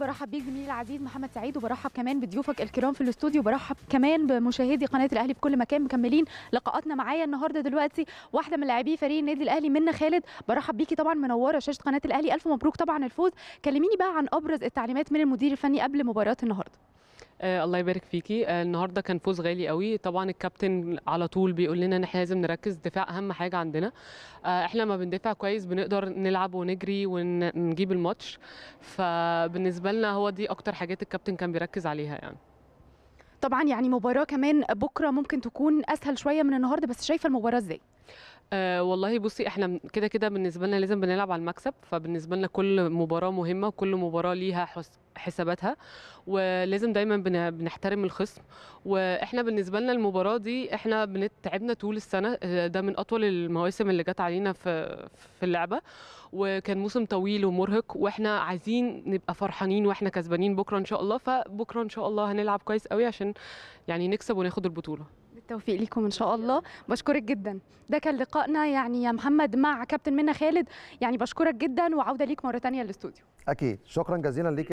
برحب بيك زميلي العزيز محمد سعيد وبرحب كمان بضيوفك الكرام في الاستوديو برحب كمان بمشاهدي قناة الأهلي في كل مكان مكملين لقاءاتنا معايا النهارده دلوقتي واحدة من لاعبي فريق النادي الأهلي منى خالد برحب بيكي طبعا منورة شاشة قناة الأهلي ألف مبروك طبعا الفوز. كلميني بقى عن أبرز التعليمات من المدير الفني قبل مباراة النهارده. آه الله يبارك فيكي. آه النهارده كان فوز غالي قوي. طبعا الكابتن على طول بيقول لنا إن إحنا لازم نركز دفاع أهم حاجة عندنا. آه إحنا لما بندافع كويس بنقدر نلعب ونجري ونجيب الماتش. فبالنسبة لنا هو دي أكتر حاجات الكابتن كان بيركز عليها يعني. طبعا يعني مباراة كمان بكرة ممكن تكون أسهل شوية من النهارده بس شايفة المباراة إزاي؟ أه والله بصي إحنا كده كده بالنسبة لنا لازم بنلعب على المكسب فبالنسبة لنا كل مباراة مهمة وكل مباراة ليها حساباتها ولازم دايما بنحترم الخصم. وإحنا بالنسبة لنا المباراة دي إحنا تعبنا طول السنة ده من أطول المواسم اللي جت علينا في في اللعبة. وكان موسم طويل ومرهق وإحنا عايزين نبقى فرحانين وإحنا كسبانين بكرة إن شاء الله فبكرة إن شاء الله هنلعب كويس قوي عشان يعني نكسب وناخد البطولة. بالتوفيق ليكم إن شاء الله. بشكرك جدا. ده كان لقائنا يعني يا محمد مع كابتن منى خالد. يعني بشكرك جدا وعودة ليك مرة ثانية للاستوديو. أكيد. شكرا جزيلا ليك.